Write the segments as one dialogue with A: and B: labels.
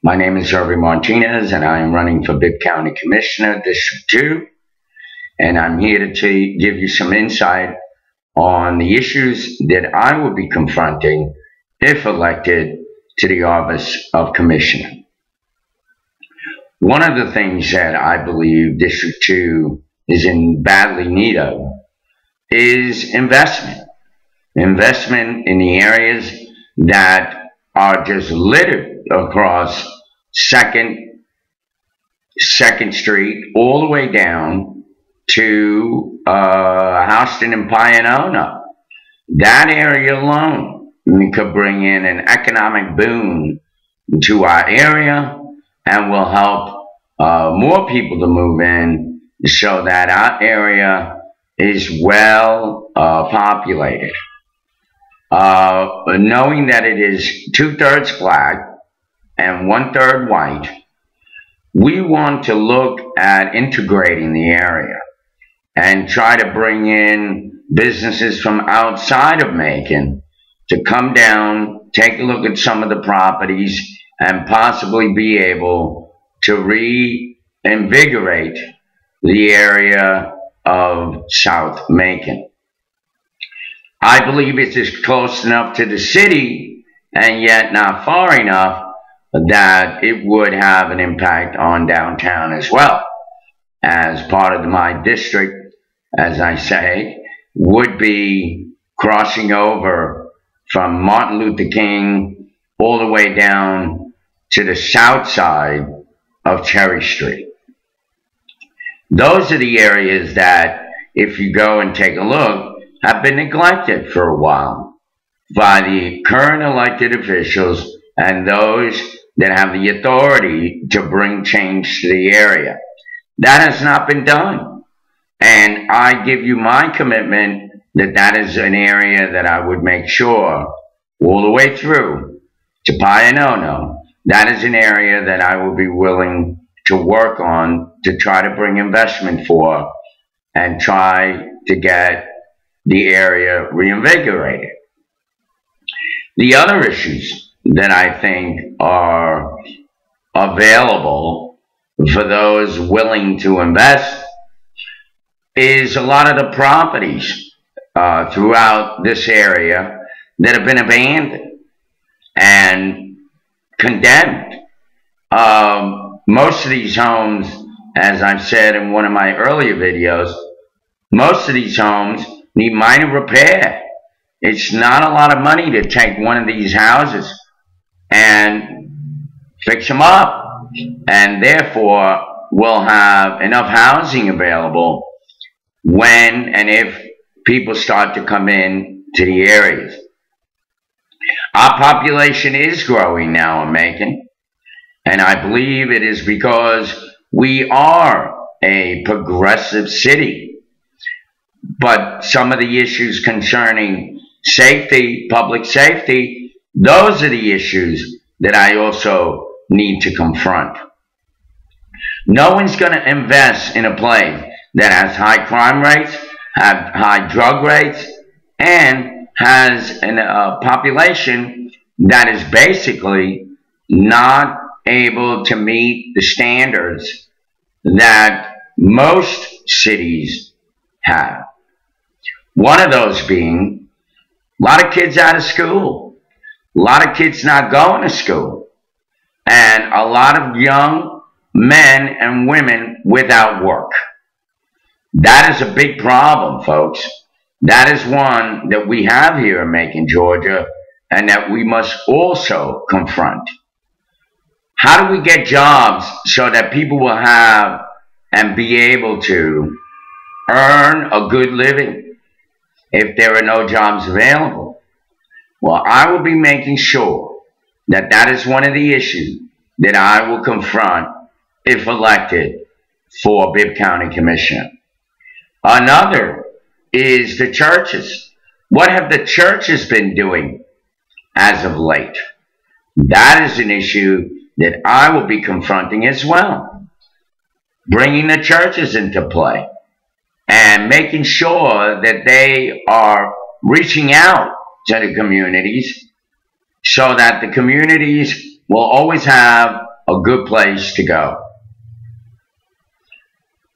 A: My name is Irving Martinez, and I am running for Bibb County Commissioner, District 2. And I'm here to give you some insight on the issues that I will be confronting if elected to the office of Commissioner. One of the things that I believe District 2 is in badly need of is investment. Investment in the areas that are just littered across Second, Second Street all the way down to uh, Houston and Pio Nono. That area alone could bring in an economic boom to our area and will help uh, more people to move in so that our area is well uh, populated. Uh, knowing that it is two-thirds black and one-third white, we want to look at integrating the area and try to bring in businesses from outside of Macon to come down, take a look at some of the properties, and possibly be able to reinvigorate the area of South Macon. I believe it is close enough to the city and yet not far enough that it would have an impact on downtown as well. As part of my district, as I say, would be crossing over from Martin Luther King all the way down to the south side of Cherry Street. Those are the areas that, if you go and take a look, have been neglected for a while by the current elected officials and those that have the authority to bring change to the area. That has not been done. And I give you my commitment that that is an area that I would make sure all the way through to Pio Nono, that is an area that I will be willing to work on to try to bring investment for and try to get the area reinvigorated. The other issues that I think are available for those willing to invest is a lot of the properties uh, throughout this area that have been abandoned and condemned. Um, most of these homes, as I've said in one of my earlier videos, most of these homes need minor repair. It's not a lot of money to take one of these houses and fix them up. And therefore, we'll have enough housing available when and if people start to come in to the areas. Our population is growing now in Macon. And I believe it is because we are a progressive city. But some of the issues concerning safety, public safety, those are the issues that I also need to confront. No one's going to invest in a place that has high crime rates, have high drug rates, and has a uh, population that is basically not able to meet the standards that most cities have. One of those being a lot of kids out of school, a lot of kids not going to school, and a lot of young men and women without work. That is a big problem, folks. That is one that we have here in Macon, Georgia, and that we must also confront. How do we get jobs so that people will have and be able to earn a good living? if there are no jobs available. Well, I will be making sure that that is one of the issues that I will confront if elected for Bibb County Commissioner. Another is the churches. What have the churches been doing as of late? That is an issue that I will be confronting as well. Bringing the churches into play and making sure that they are reaching out to the communities so that the communities will always have a good place to go.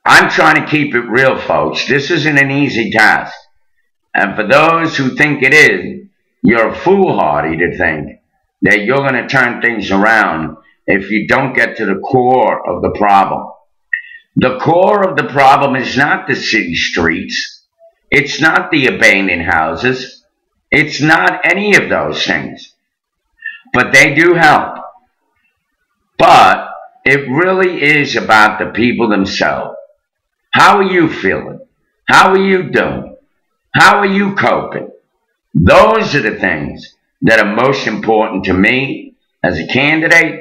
A: I'm trying to keep it real, folks. This isn't an easy task. And for those who think it is, you're foolhardy to think that you're going to turn things around if you don't get to the core of the problem. The core of the problem is not the city streets. It's not the abandoned houses. It's not any of those things. But they do help. But it really is about the people themselves. How are you feeling? How are you doing? How are you coping? Those are the things that are most important to me as a candidate,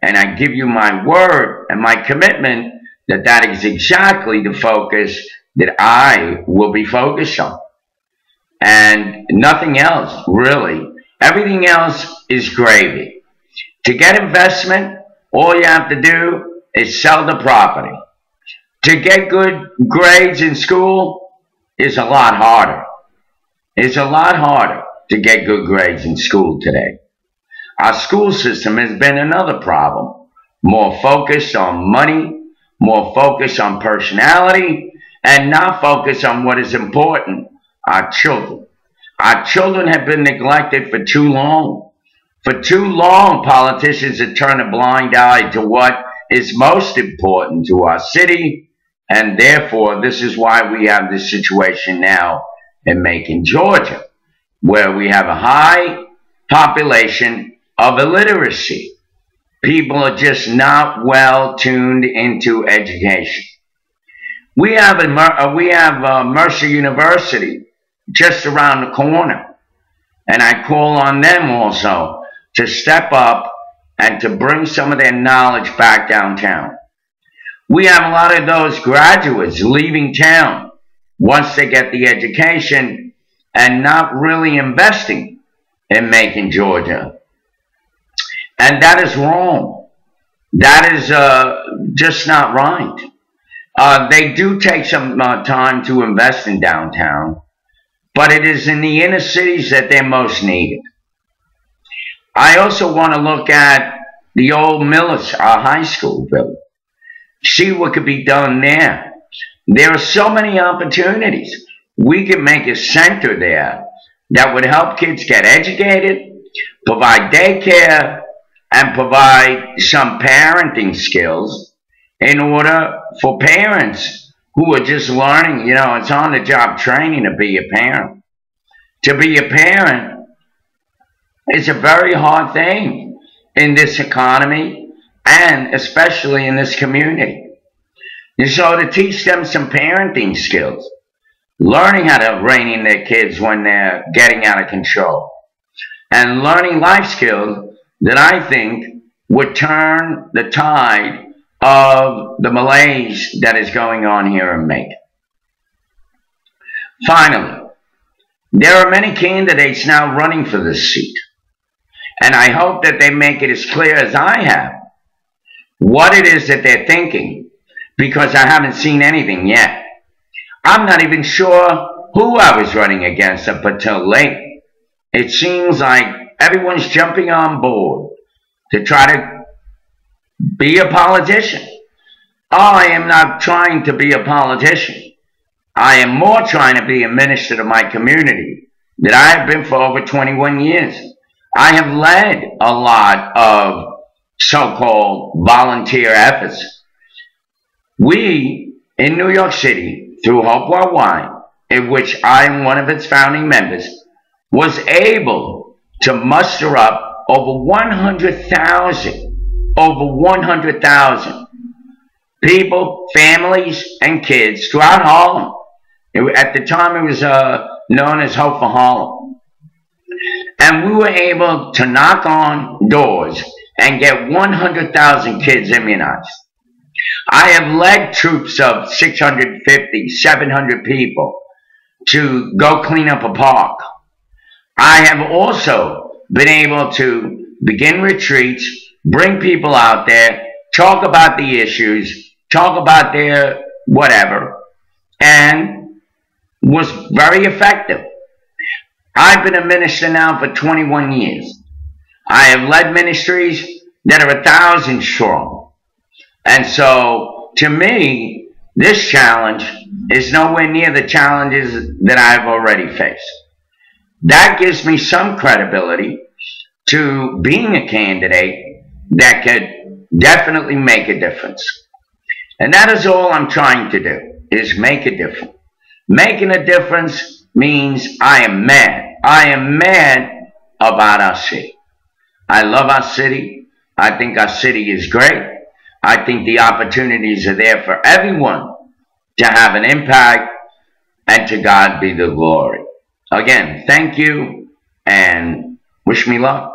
A: and I give you my word and my commitment that that is exactly the focus that I will be focused on. And nothing else, really. Everything else is gravy. To get investment, all you have to do is sell the property. To get good grades in school is a lot harder. It's a lot harder to get good grades in school today. Our school system has been another problem. More focused on money, more focused on personality, and not focused on what is important, our children. Our children have been neglected for too long. For too long, politicians have turned a blind eye to what is most important to our city, and therefore, this is why we have this situation now in Macon, Georgia, where we have a high population of illiteracy. People are just not well tuned into education. We have a, uh, we have uh, Mercer University just around the corner, and I call on them also to step up and to bring some of their knowledge back downtown. We have a lot of those graduates leaving town once they get the education and not really investing in Macon Georgia. And that is wrong. That is uh, just not right. Uh, they do take some uh, time to invest in downtown, but it is in the inner cities that they're most needed. I also want to look at the old Millis, our high school building see what could be done there. There are so many opportunities. We could make a center there that would help kids get educated, provide daycare, and provide some parenting skills in order for parents who are just learning, you know, it's on the job training to be a parent. To be a parent is a very hard thing in this economy and especially in this community. And so to teach them some parenting skills, learning how to rein in their kids when they're getting out of control, and learning life skills that I think would turn the tide of the malaise that is going on here in Macon. Finally, there are many candidates now running for this seat, and I hope that they make it as clear as I have what it is that they're thinking because I haven't seen anything yet. I'm not even sure who I was running against up until late. It seems like everyone's jumping on board to try to be a politician. I am not trying to be a politician. I am more trying to be a minister to my community that I have been for over 21 years. I have led a lot of so-called volunteer efforts. We, in New York City, through Hope Worldwide, in which I am one of its founding members, was able to muster up over 100,000, over 100,000 people, families, and kids throughout Harlem. It, at the time, it was uh, known as Hope for Harlem. And we were able to knock on doors and get 100,000 kids immunized. I have led troops of 650, 700 people to go clean up a park. I have also been able to begin retreats, bring people out there, talk about the issues, talk about their whatever, and was very effective. I've been a minister now for 21 years. I have led ministries that are a thousand strong. And so, to me, this challenge is nowhere near the challenges that I've already faced. That gives me some credibility to being a candidate that could definitely make a difference. And that is all I'm trying to do, is make a difference. Making a difference means I am mad. I am mad about our city. I love our city. I think our city is great. I think the opportunities are there for everyone to have an impact and to God be the glory. Again, thank you and wish me luck.